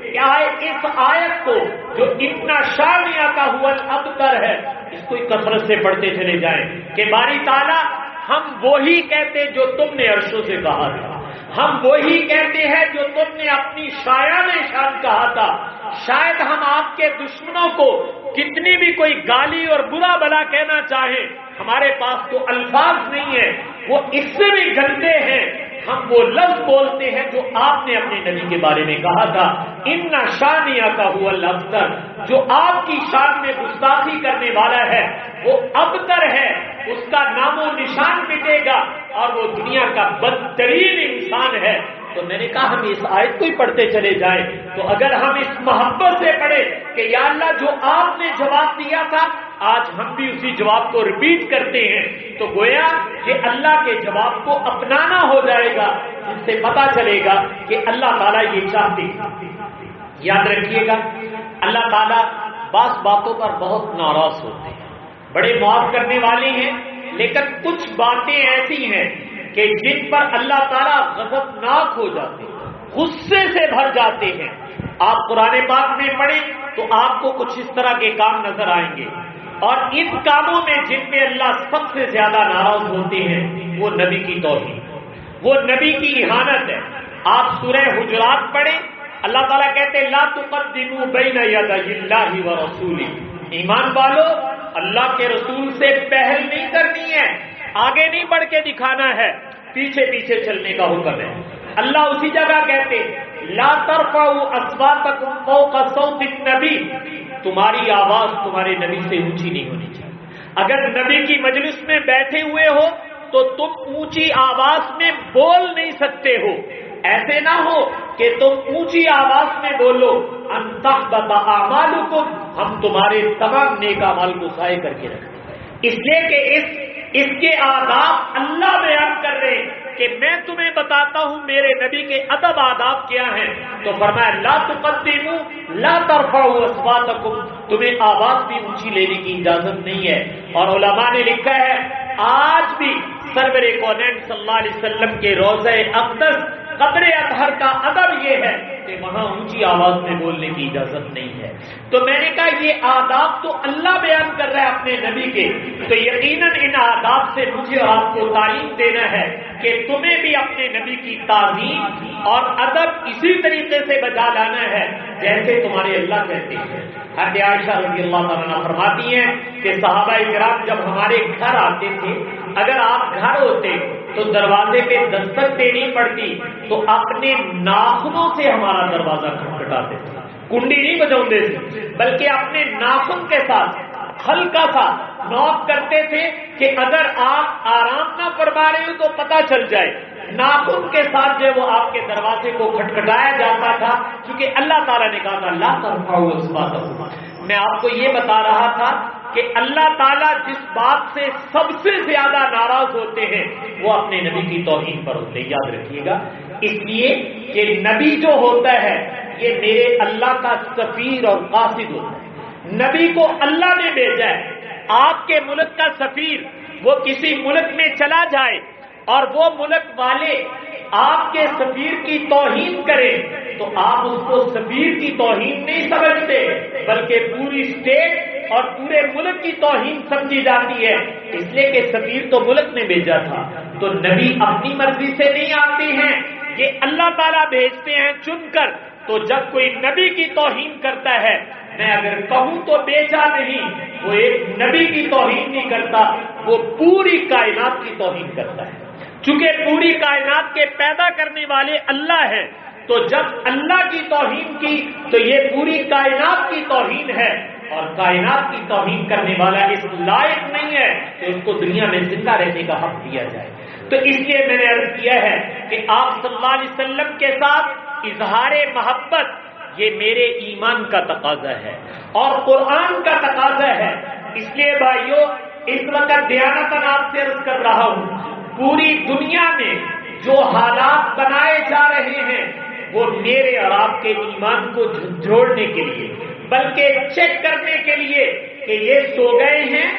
S1: اس آیت کو جو اتنا شامیہ کا ہوا اب ہے؟ اس کو کثرت سے پڑھتے چلے جائیں۔ کہ باری تعالیٰ، ہم وہی کہتے جو تم نے عرشوں سے کہا تھا۔ ہم وہی کہتے ہیں جو تم نے اپنی شاعر شان کہا تھا۔ شاید ہم آپ کے دشمنوں کو کتنی بھی کوئی گالی اور برا بلا کہنا چاہیں، ہمارے پاس تو الفاظ نہیں ہے وہ اس سے بھی گندے ہیں۔ ہم وہ لفظ بولتے ہیں جو آپ نے اپنے نبی کے بارے میں کہا تھا۔ ان شانیہ کا ہوا لفظ جو آپ کی شان میں گستاخی کرنے والا ہے، وہ ابتر ہے۔ اس کا نام و نشان مٹے گا اور وہ دنیا کا بدترین انسان ہے۔ تو میں نے کہا، ہم اس آیت کو ہی پڑھتے چلے جائیں۔ تو اگر ہم اس محبت سے پڑھے کہ یا اللہ، جو آپ نے جواب دیا تھا آج ہم بھی اسی جواب کو ریپیٹ کرتے ہیں۔ تو گویا کہ اللہ کے جواب کو اپنانا ہو جائے گا، جس سے پتا چلے گا کہ اللہ تعالیٰ یہ چاہتے یاد رکھیے گا، اللہ تعالیٰ بعض باتوں پر بہت ناراض ہوتے ہیں۔ بڑے معاف کرنے والے ہیں، لیکن کچھ باتیں ایسی ہیں کہ جن پر اللہ تعالیٰ غضب ناک ہو جاتے ہیں، غصے سے بھر جاتے ہیں۔ آپ پرانے پاک میں پڑھیں تو آپ کو کچھ اس طرح کے کام نظر آئیں گے۔ اور ان کاموں میں جن میں اللہ سب سے زیادہ ناراض ہوتے ہیں، وہ نبی کی توحید۔ وہ نبی کی احانت ہے۔ آپ سورہ حجرات پڑھیں، اللہ تعالیٰ کہتے لا تقدموا بین اللہ و رسولی ایمان والو، اللہ کے رسول سے پہل نہیں کرنی ہے۔ آگے نہیں بڑھ کے دکھانا ہے۔ پیچھے پیچھے چلنے کا حکم ہے۔ اللہ اسی جگہ کہتے لا ترفعوا اصواتکم فوق صوت النبی۔ تمہاری آواز تمہارے نبی سے اونچی نہیں ہونی چاہیے۔ اگر نبی کی مجلس میں بیٹھے ہوئے ہو، تو تم اونچی آواز میں بول نہیں سکتے ہو۔ ایسے نہ ہو کہ تم اونچی آواز میں بولو انتخ بتا کو ہم تمہارے تمام نیک مال کو ضائع کر کے رکھیں اس لیے کہ اس اس کے آداب اللہ بیان کر رہے ہیں۔ کہ میں تمہیں بتاتا ہوں میرے نبی کے ادب آداب کیا ہیں۔ تو فرمایا، لا تقدمو لا ترفعوا اصواتکم۔ تمہیں آواز بھی اونچی لینے کی اجازت نہیں ہے۔ اور علماء نے لکھا ہے، آج بھی سرور کونین صلی اللہ علیہ وسلم کے روزہ اقدس قدر اطہر کا ادب یہ ہے کہ وہاں اونچی آواز میں بولنے کی اجازت نہیں ہے۔ تو میں نے کہا یہ آداب تو اللہ بیان کر رہا ہے اپنے نبی کے۔ تو یقیناً ان آداب سے مجھے آپ کو تعلیم دینا ہے کہ تمہیں بھی اپنے نبی کی تعظیم اور ادب اسی طریقے سے بجا لانا ہے جیسے تمہارے اللہ کہتے ہیں۔ ہر عائشہ رضی اللہ تعالیٰ فرماتی ہیں کہ صحابہ کرام جب ہمارے گھر آتے تھے، اگر آپ گھر ہوتے تو دروازے پہ دستک دینی پڑتی، تو اپنے ناخنوں سے ہمارا دروازہ کھٹکھٹاتے تھے۔ کنڈی نہیں بجاؤ تھے، بلکہ اپنے ناخن کے ساتھ ہلکا سا نوک کرتے تھے کہ اگر آپ آرام نہ فرما رہے ہو تو پتا چل جائے۔ ناخن کے ساتھ جو وہ آپ کے دروازے کو کھٹکھٹایا جاتا تھا کیونکہ اللہ تعالیٰ نے کہا تھا اللہ تعالیٰ میں آپ کو یہ بتا رہا تھا کہ اللہ تعالیٰ جس بات سے سب سے زیادہ ناراض ہوتے ہیں، وہ اپنے نبی کی توہین پر ہوتے ہیں۔ یاد رکھیے گا۔ اس لیے کہ نبی جو ہوتا ہے، یہ میرے اللہ کا سفیر اور قاصد ہوتا ہے۔ نبی کو اللہ نے بھیجا ہے۔ آپ کے ملک کا سفیر، وہ کسی ملک میں چلا جائے اور وہ ملک والے آپ کے سفیر کی توہین کریں، تو آپ اس کو سفیر کی توہین نہیں سمجھتے، بلکہ پوری اسٹیٹ اور پورے ملک کی توہین سمجھی جاتی ہے۔ اس لیے کہ سفیر تو ملک نے بھیجا تھا۔ تو نبی اپنی مرضی سے نہیں آتے ہیں یہ اللہ تعالیٰ بھیجتے ہیں چن کر۔ تو جب کوئی نبی کی توہین کرتا ہے، میں اگر کہوں تو بیچا نہیں۔ وہ ایک نبی کی توہین نہیں کرتا، وہ پوری کائنات کی توہین کرتا ہے۔ چونکہ پوری کائنات کے پیدا کرنے والے اللہ ہیں، تو جب اللہ کی توہین کی، تو یہ پوری کائنات کی توہین ہے۔ اور کائنات کی توہین کرنے والا اس لائق نہیں ہے کہ اس کو دنیا میں زندہ رہنے کا حق دیا جائے۔ تو اس لیے میں نے عرض کیا ہے کہ آپ صلی اللہ علیہ وسلم کے ساتھ اظہار محبت یہ میرے ایمان کا تقاضا ہے۔ اور قرآن کا تقاضا ہے۔ اس لیے بھائیوں اس وقت دیانت آپ سے عرض کر رہا ہوں، پوری دنیا میں جو حالات بنائے جا رہے ہیں، وہ میرے اور آپ کے ایمان کو جھنجھوڑنے کے لیے۔ بلکہ چیک کرنے کے لیے کہ یہ سو گئے ہیں،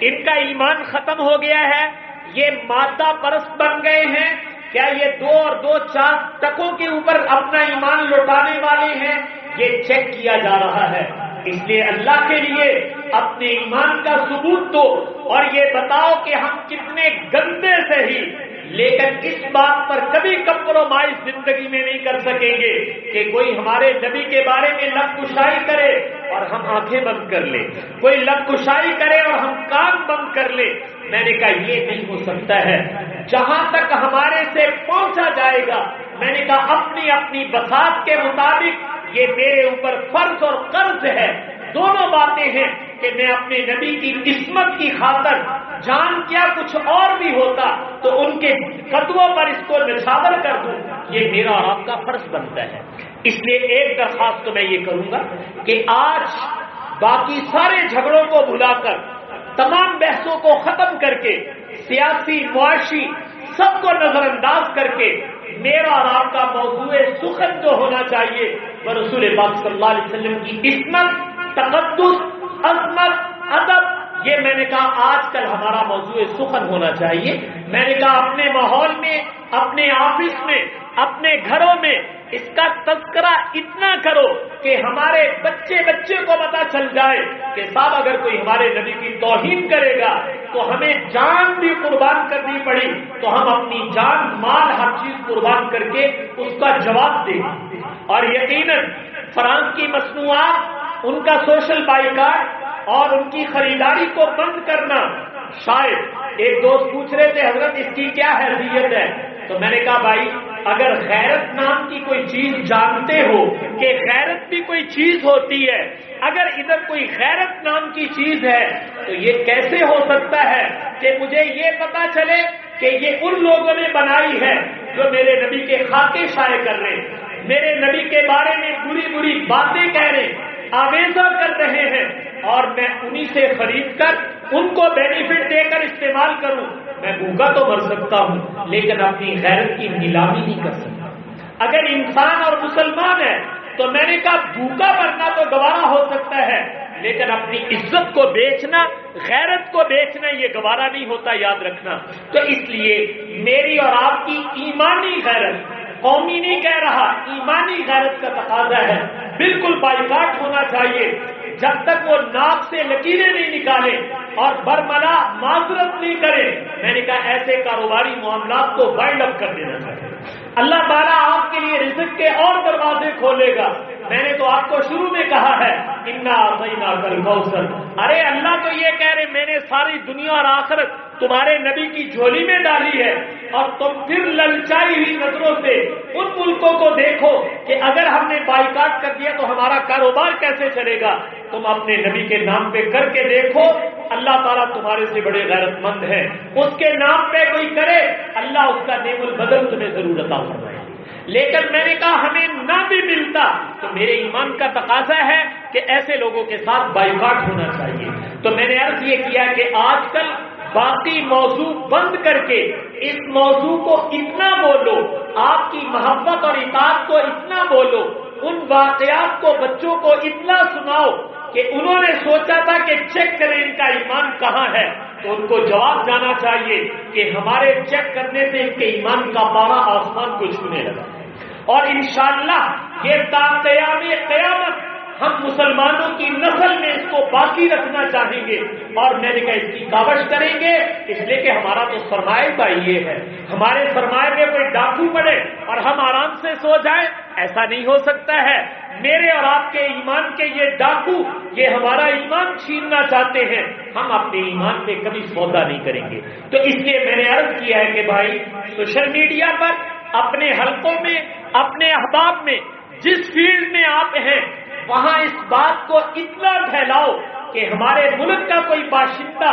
S1: ان کا ایمان ختم ہو گیا ہے، یہ مادہ پرست بن گئے ہیں، کیا یہ دو اور دو چار تکوں کے اوپر اپنا ایمان لوٹانے والے ہیں؟ یہ چیک کیا جا رہا ہے۔ اس لیے اللہ کے لیے اپنے ایمان کا ثبوت تو اور یہ بتاؤ کہ ہم کتنے گندے سے ہی لیکن اس بات پر کبھی کمپرومائز زندگی میں نہیں کر سکیں گے کہ کوئی ہمارے نبی کے بارے میں لب کشائی کرے اور ہم آنکھیں بند کر لیں۔ کوئی لب کشائی کرے اور ہم کان بند کر لیں۔ میں نے کہا یہ نہیں ہو سکتا ہے۔ جہاں تک ہمارے سے پہنچا جائے گا، میں نے کہا اپنی اپنی بسات کے مطابق یہ میرے اوپر فرض اور قرض ہے۔ دونوں باتیں ہیں۔ کہ میں اپنے نبی کی قسمت کی خاطر جان کیا کچھ اور بھی ہوتا تو ان کے قدموں پر اس کو نچھاور کر دوں۔ یہ میرا اور آپ کا فرض بنتا ہے۔ اس لیے ایک درخواست تو میں یہ کروں گا کہ آج باقی سارے جھگڑوں کو بھلا کر، تمام بحثوں کو ختم کر کے، سیاسی، معاشی، سب کو نظر انداز کر کے میرا اور آپ کا موضوع سخن جو ہونا چاہیے۔ وہ رسول پاک صلی اللہ علیہ وسلم کی قسمت تقدس عظمت ادب۔ یہ میں نے کہا آج کل ہمارا موضوع سخن ہونا چاہیے۔ میں نے کہا اپنے ماحول میں، اپنے آفس میں، اپنے گھروں میں اس کا تذکرہ اتنا کرو کہ ہمارے بچے بچے کو پتا چل جائے کہ صاحب، اگر کوئی ہمارے نبی کی توہین کرے گا تو ہمیں جان بھی قربان کرنی پڑی۔ تو ہم اپنی جان، مال، ہر چیز قربان کر کے اس کا جواب دیں۔ اور یقیناً فرانس کی مصنوعات ان کا سوشل بائیکاٹ اور ان کی خریداری کو بند کرنا۔ شاید ایک دوست پوچھ رہے تھے، حضرت، اس کی کیا حیثیت ہے؟ تو میں نے کہا، بھائی، اگر غیرت نام کی کوئی چیز جانتے ہو کہ غیرت بھی کوئی چیز ہوتی ہے، اگر ادھر کوئی غیرت نام کی چیز ہے، تو یہ کیسے ہو سکتا ہے کہ مجھے یہ پتا چلے کہ یہ ان لوگوں نے بنائی ہے جو میرے نبی کے خاکے شائع کر رہے ہیں۔ میرے نبی کے بارے میں بری بری باتیں کہہ رہے ہیں۔ آویزہ کر رہے ہیں اور میں انہی سے خرید کر ان کو بینیفٹ دے کر استعمال کروں۔ میں بھوکا تو مر سکتا ہوں، لیکن اپنی غیرت کی نیلامی نہیں کر سکتا۔ اگر انسان اور مسلمان ہے تو میں نے کہا بھوکا مرنا تو گوارا ہو سکتا ہے، لیکن اپنی عزت کو بیچنا، غیرت کو بیچنا، یہ گوارا نہیں ہوتا، یاد رکھنا۔ تو اس لیے میری اور آپ کی ایمانی غیرت قومی نہیں کہہ رہا، ایمانی غیرت کا تقاضا ہے۔ بالکل بائیکاٹ ہونا چاہیے۔ جب تک وہ ناک سے لکیریں نہیں نکالے اور برملا معذرت نہیں کرے، میں نے کہا ایسے کاروباری معاملات کو وائلڈ اپ کر دینا چاہیے۔ اللہ تعالیٰ آپ کے لیے رزق کے اور دروازے کھولے گا۔ میں نے تو آپ کو شروع میں کہا ہے، انا سینا کل ارے اللہ تو یہ کہہ رہے، میں نے ساری دنیا اور آخرت تمہارے نبی کی جھولی میں ڈالی ہے۔ اور تم پھر للچائی ہوئی نظروں سے ان ملکوں کو دیکھو کہ اگر ہم نے بائیکاٹ کر دیا تو ہمارا کاروبار کیسے چلے گا۔ تم اپنے نبی کے نام پہ کر کے دیکھو، اللہ تعالیٰ تمہارے سے بڑے غیرت مند ہیں۔ اس کے نام پہ کوئی کرے، اللہ اس کا نیم البدل تمہیں ضرور ضرورت آ لیکن میں نے کہا، ہمیں نہ بھی ملتا۔ تو میرے ایمان کا تقاضا ہے کہ ایسے لوگوں کے ساتھ بائیکاٹ ہونا چاہیے۔ تو میں نے عرض یہ کیا کہ آج کل باقی موضوع بند کر کے اس موضوع کو اتنا بولو، آپ کی محبت اور اطاعت کو اتنا بولو، ان واقعات کو، بچوں کو اتنا سناؤ کہ انہوں نے سوچا تھا کہ چیک کریں ان کا ایمان کہاں ہے، تو ان کو جواب جانا چاہیے کہ ہمارے چیک کرنے سے ان کے ایمان کا پارا آسمان کو چھونے لگا۔ اور انشاءاللہ یہ تاقیام قیامت ہم مسلمانوں کی نسل میں اس کو باقی رکھنا چاہیں گے اور میں نے کہا اس کی کاوش کریں گے، اس لیے کہ ہمارا تو سرمایہ کا یہ ہے۔ ہمارے سرمایہ میں کوئی ڈاکو پڑے اور ہم آرام سے سو جائیں، ایسا نہیں ہو سکتا ہے۔ میرے اور آپ کے ایمان کے یہ ڈاکو، یہ ہمارا ایمان چھیننا چاہتے ہیں۔ ہم اپنے ایمان پہ کبھی سودا نہیں کریں گے۔ تو اس لیے میں نے عرض کیا ہے کہ بھائی، سوشل میڈیا پر، اپنے حلقوں میں، اپنے احباب میں، جس فیلڈ میں آپ ہیں وہاں اس بات کو اتنا پھیلاؤ کہ ہمارے ملک کا کوئی باشندہ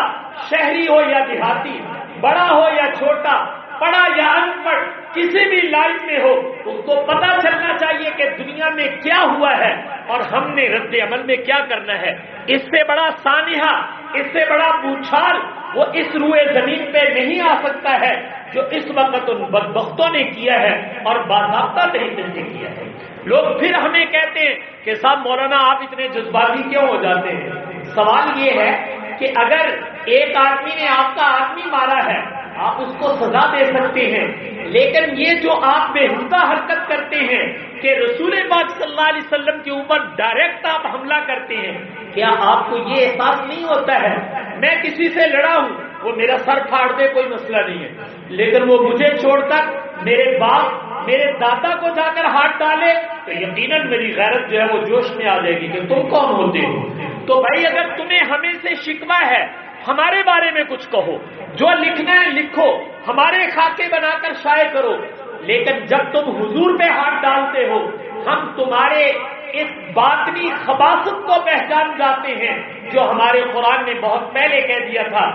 S1: شہری ہو یا دیہاتی، بڑا ہو یا چھوٹا پڑھا یا ان پڑھ کسی بھی لائن میں ہو، اس کو پتا چلنا چاہیے کہ دنیا میں کیا ہوا ہے اور ہم نے رد عمل میں کیا کرنا ہے۔ اس سے بڑا سانحہ، اس سے بڑا پوچھال وہ اس روئے زمین پہ نہیں آ سکتا ہے جو اس وقت ان بدبختوں نے کیا ہے اور باضابطہ طریقے سے کیا ہے۔ لوگ پھر ہمیں کہتے ہیں کہ صاحب مولانا آپ اتنے جذباتی کیوں ہو جاتے ہیں؟ سوال یہ ہے کہ اگر ایک آدمی نے آپ کا آدمی مارا ہے، آپ اس کو سزا دے سکتے ہیں۔ لیکن یہ جو آپ بے حدہ حرکت کرتے ہیں کہ رسول پاک صلی اللہ علیہ وسلم کے اوپر ڈائریکٹ آپ حملہ کرتے ہیں، کیا آپ کو یہ احساس نہیں ہوتا ہے؟
S2: میں کسی سے لڑا ہوں، وہ میرا سر پھاڑ دے، کوئی مسئلہ نہیں ہے۔ لیکن وہ مجھے چھوڑ کر میرے باپ میرے دادا کو جا کر ہاتھ ڈالے تو یقیناً میری غیرت جو ہے وہ جوش میں آ جائے گی کہ تم کون ہوتے ہو؟ تو بھائی اگر تمہیں ہمیں سے شکوا ہے، ہمارے بارے میں کچھ کہو۔ جو لکھنا ہے لکھو، ہمارے خاکے بنا کر شائع کرو۔ لیکن جب تم حضور پہ ہاتھ ڈالتے ہو، ہم تمہارے اس باطنی خباست کو پہچان جاتے ہیں، جو ہمارے قرآن نے بہت پہلے کہہ دیا تھا۔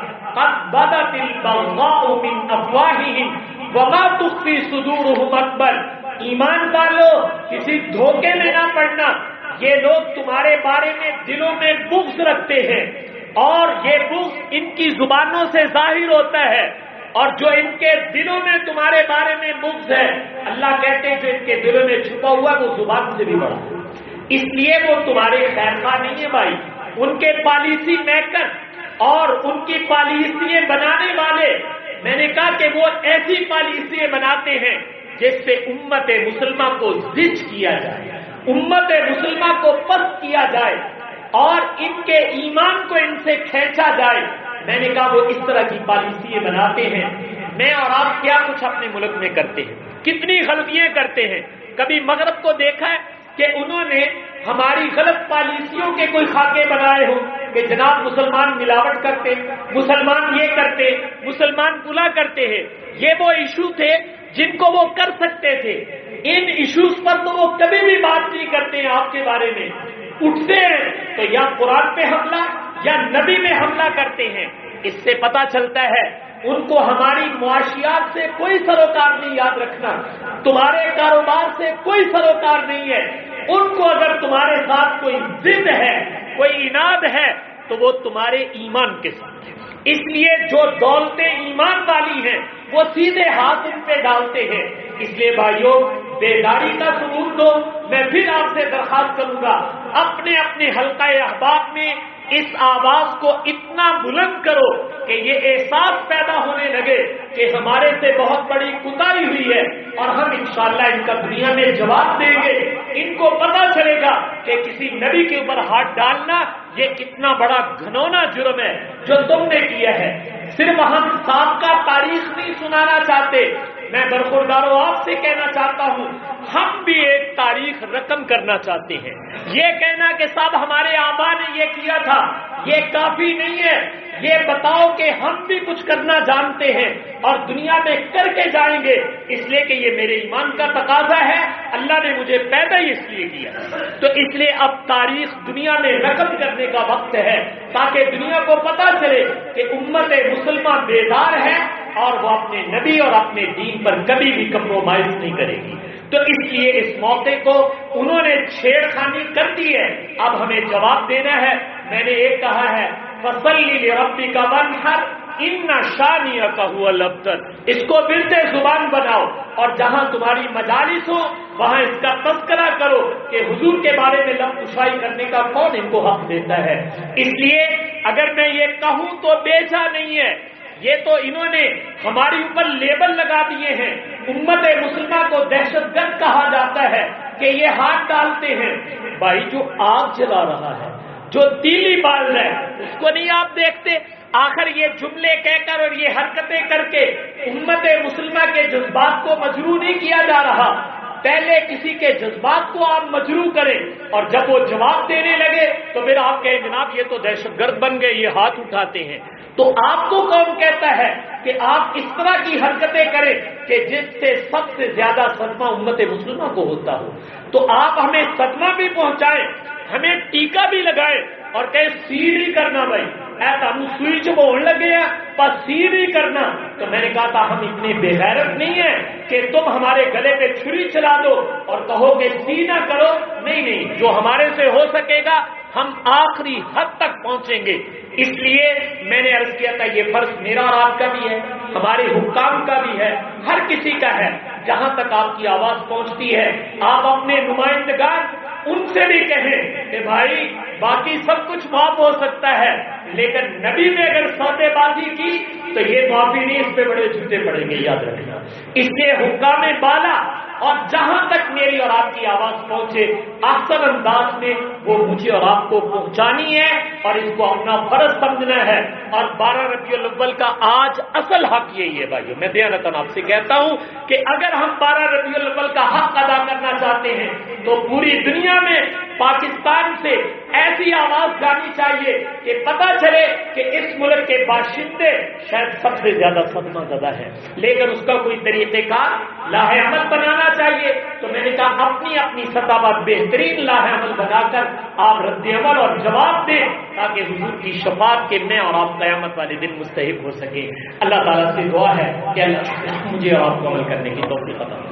S2: وما تخفی صدورهم اکبر ایمان والو کسی دھوکے میں نہ پڑنا۔ یہ لوگ تمہارے بارے میں دلوں میں بغض رکھتے ہیں اور یہ بغض ان کی زبانوں سے ظاہر ہوتا ہے۔ اور جو ان کے دلوں میں تمہارے بارے میں بغض ہے، اللہ کہتے ہیں جو ان کے دلوں میں چھپا ہوا ہے، وہ زبان سے بھی بڑا۔ اس لیے وہ تمہارے خیر خواہ نہیں ہے بھائی۔ ان کے پالیسی میکر اور ان کی پالیسی بنانے والے، میں نے کہا کہ وہ ایسی پالیسی بناتے ہیں جس سے امت مسلمہ کو زج کیا جائے۔ امت مسلمہ کو پست کیا جائے اور ان کے ایمان کو ان سے کھینچا جائے۔ میں نے کہا وہ اس طرح کی پالیسی بناتے ہیں۔ میں اور آپ کیا کچھ اپنے ملک میں کرتے ہیں؟ کتنی غلطیاں کرتے ہیں؟ کبھی مغرب کو دیکھا ہے کہ انہوں نے ہماری غلط پالیسیوں کے کوئی خاکے بنائے ہوں کہ جناب مسلمان ملاوٹ کرتے، مسلمان یہ کرتے، مسلمان بلا کرتے ہیں۔ یہ وہ ایشو تھے جن کو وہ کر سکتے تھے۔ ان ایشوز پر تو وہ کبھی بھی بات نہیں کرتے ہیں آپ کے بارے میں۔ اٹھتے ہیں تو یا قرآن پہ حملہ یا نبی میں حملہ کرتے ہیں، اس سے پتا چلتا ہے، ان کو ہماری معاشیات سے کوئی سروکار نہیں یاد رکھنا، تمہارے کاروبار سے کوئی سروکار نہیں ہے۔ ان کو اگر تمہارے ساتھ کوئی ضد ہے، کوئی اناد ہے، تو وہ تمہارے ایمان کے ساتھ ہے۔ اس لیے جو دولتیں ایمان والی ہیں، وہ سیدھے ہاتھ ان پہ ڈالتے ہیں۔ اس لیے بھائیوں بیداری کا ثبوت دو، میں پھر آپ سے درخواست کروں گا، اپنے اپنے حلقہ احباب میں اس آواز کو اتنا بلند کرو کہ یہ احساس پیدا ہونے لگے کہ ہمارے سے بہت بڑی کتائی ہوئی ہے اور ہم انشاءاللہ ان کا دنیا میں جواب دیں گے۔ ان کو پتا چلے گا کہ کسی نبی کے اوپر ہاتھ ڈالنا یہ کتنا بڑا گھنونا جرم ہے جو تم نے کیا ہے۔ صرف ہم ساتھ کا تاریخ نہیں سنانا چاہتے میں برخورداروں آپ سے کہنا چاہتا ہوں، ہم بھی ایک تاریخ رقم کرنا چاہتے ہیں۔ یہ کہنا کہ صاحب ہمارے آبا نے یہ کیا تھا یہ کافی نہیں ہے۔ یہ بتاؤ کہ ہم بھی کچھ کرنا جانتے ہیں اور دنیا میں کر کے جائیں گے۔ اس لیے کہ یہ میرے ایمان کا تقاضا ہے۔ اللہ نے مجھے پیدا ہی اس لیے کیا۔ تو اس لیے اب تاریخ دنیا میں رقم کرنے کا وقت ہے تاکہ دنیا کو پتا چلے کہ امت مسلمان بیدار ہے اور وہ اپنے نبی اور اپنے دین پر کبھی بھی کمپرومائز نہیں کرے گی۔ تو اس لیے اس موقع کو انہوں نے چھیڑ خانی کر دی ہے۔ اب ہمیں جواب دینا ہے۔ میں نے ایک کہا ہے، فصل ربی کا ون ہر ان شانیہ کا ہوا لبتر اس کو سے زبان بناؤ اور جہاں تمہاری مجالس ہو، وہاں اس کا تذکرہ کرو کہ حضور کے بارے میں لب کشائی کرنے کا کون ان کو حق دیتا ہے۔ اس لیے اگر میں یہ کہوں تو بیچا نہیں ہے۔ یہ تو انہوں نے ہماری اوپر لیبل لگا دیے ہیں۔ امت مسلمہ کو دہشت گرد کہا جاتا ہے کہ یہ ہاتھ ڈالتے ہیں۔ بھائی جو آگ جلا رہا ہے جو تیلی بال ہے اس کو نہیں آپ دیکھتے۔ آخر یہ جملے کہہ کر اور یہ حرکتیں کر کے امت مسلمہ کے جذبات کو مجرو نہیں کیا جا رہا۔ پہلے کسی کے جذبات کو آپ مجرو کریں اور جب وہ جواب دینے لگے تو پھر آپ کہیں، جناب یہ تو دہشت گرد بن گئے، یہ ہاتھ اٹھاتے ہیں۔ تو آپ کو کون کہتا ہے کہ آپ اس طرح کی حرکتیں کریں کہ جس سے سب سے زیادہ صدمہ امت مسلمہ کو ہوتا ہو؟ تو آپ ہمیں صدمہ بھی پہنچائیں۔ ہمیں ٹیکا بھی لگائیں اور کہ سیڑھی کرنا بھائی۔ ایسا ہم سوئچ بولنے لگے ہیں پر سیڑھی کرنا۔ تو میں نے کہا تھا ہم اتنے بے غیرت نہیں ہیں کہ تم ہمارے گلے پہ چھری چلا دو اور کہو گے سی نہ کرو۔ نہیں نہیں، جو ہمارے سے ہو سکے گا، ہم آخری حد تک پہنچیں گے۔ اس لیے میں نے عرض کیا تھا، یہ فرض میرا اور آپ کا بھی ہے، ہمارے حکام کا بھی ہے۔ ہر کسی کا ہے، جہاں تک آپ کی آواز پہنچتی ہے، آپ اپنے نمائندگان ان سے بھی کہیں کہ بھائی، باقی سب کچھ معاف ہو سکتا ہے، لیکن نبی نے اگر سودے بازی کی تو یہ معافی نہیں، اس پہ بڑے جھوٹے پڑیں گے، یاد رکھنا۔ اس لیے حکام بالا اور جہاں تک میری اور آپ کی آواز پہنچے اکثر انداز میں وہ مجھے اور آپ کو پہنچانی ہے اور اس کو اپنا فرض سمجھنا ہے۔ اور بارہ ربیع الاول کا آج اصل حق یہی ہے بھائیو، میں دیا رتن آپ سے کہتا ہوں کہ اگر ہم بارہ ربیع الاول کا حق ادا کرنا چاہتے ہیں، تو پوری دنیا میں پاکستان سے ایسی آواز جانی چاہیے کہ پتا چلے کہ اس ملک کے باشندے شاید سب سے زیادہ صدمہ زدہ ہے لیکن اس کا کوئی طریقہ کار لاہ عمل بنانا چاہیے۔ تو میں نے کہا، اپنی اپنی سطح پر بہترین لاہ عمل بنا کر آپ رد عمل اور جواب دیں تاکہ حضور کی شفاعت کے میں اور آپ قیامت والے دن مستحق ہو سکے اللہ تعالیٰ سے دعا ہے کہ اللہ مجھے اور آپ کو عمل کرنے کی توفیق عطا